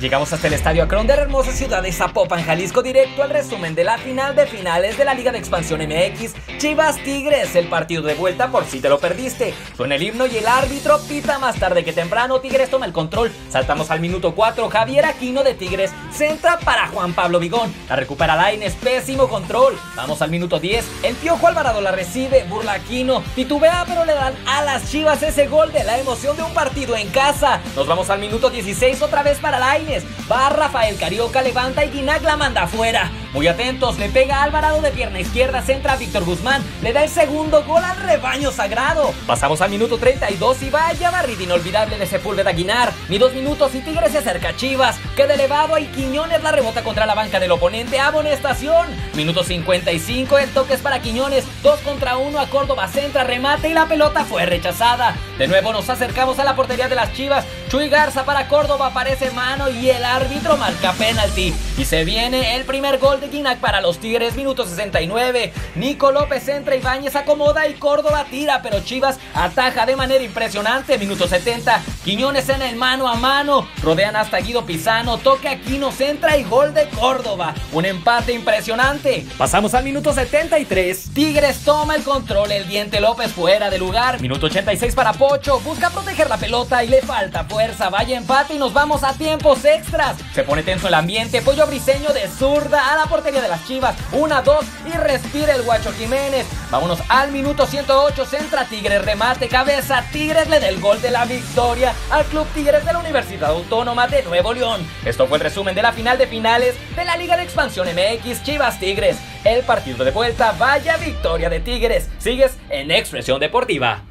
Llegamos hasta el Estadio Acron de la hermosa ciudad de Zapopan, Jalisco, directo al resumen de la final de finales de la Liga de Expansión MX, Chivas Tigres, el partido de vuelta por si te lo perdiste. Suena el himno y el árbitro pita más tarde que temprano, Tigres toma el control. Saltamos al minuto 4, Javier Aquino de Tigres centra para Juan Pablo Vigón. La recupera Laines, pésimo control. Vamos al minuto 10, el Piojo Alvarado la recibe, burla Aquino, titubea pero le dan a las Chivas ese gol de la emoción de un partido en casa. Nos vamos al minuto 16, otra vez para Laines Va Rafael Carioca, levanta y Guinac la manda afuera. Muy atentos, le pega Alvarado de pierna izquierda, centra Víctor Guzmán, le da el segundo gol al rebaño sagrado. Pasamos al minuto 32 y vaya barrida inolvidable de Sepúlveda Guinar. Ni dos minutos y Tigres se acerca a Chivas. Queda elevado y Quiñones la rebota contra la banca del oponente. Amonestación. Minuto 55, el toque es para Quiñones. Dos contra uno a Córdoba, centra, remate y la pelota fue rechazada. De nuevo nos acercamos a la portería de las Chivas. Chuy Garza para Córdoba, aparece mano y el árbitro marca penalti. Y se viene el primer gol de Guinac para los Tigres, minuto 69. Nico López entra, Ibáñez acomoda y Córdoba tira, pero Chivas ataja de manera impresionante, minuto 70. Quiñones en el mano a mano, rodean hasta Guido Pizano, toque Aquino, centra y gol de Córdoba. Un empate impresionante. Pasamos al minuto 73. Tigres toma el control, el diente López fuera de lugar. Minuto 86 para Pocho, busca proteger la pelota y le falta fuerza. Vaya empate y nos vamos a tiempos extras. Se pone tenso el ambiente, Pollo Briseño de zurda a la portería de las Chivas. Una, dos y respira el Guacho Jiménez. Vámonos al minuto 108, centra Tigres, remate, cabeza, Tigres le da el gol de la victoria al Club Tigres de la Universidad Autónoma de Nuevo León. Esto fue el resumen de la final de finales de la Liga de Expansión MX Chivas Tigres. El partido de vuelta, vaya victoria de Tigres. Sigues en Expresión Deportiva.